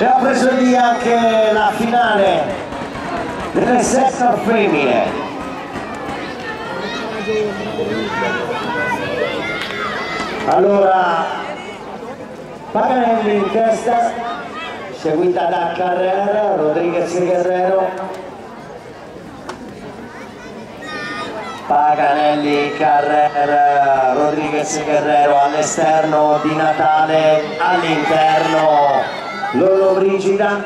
e ha preso via anche la finale delle sector femmine allora Paganelli in testa seguita da Carrera Rodriguez Guerrero. Paganelli, Carrera, Rodriguez Guerrero all'esterno di Natale, all'interno Lolo Brigida.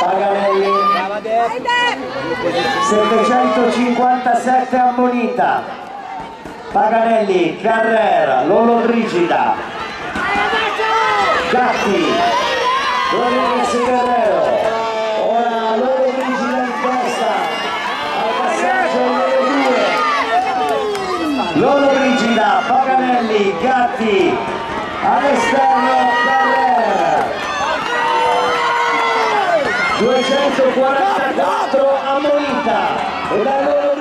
Paganelli, 757 ammonita. Paganelli, Carrera, Lolo Brigida. Gatti, Rodriguez Guerrero. Ora Lolo Brigida in testa. Al passaggio numero 2. Lolo Brigida, Paganelli, Gatti. All'esterno Carrera. 244 ammonita. E da loro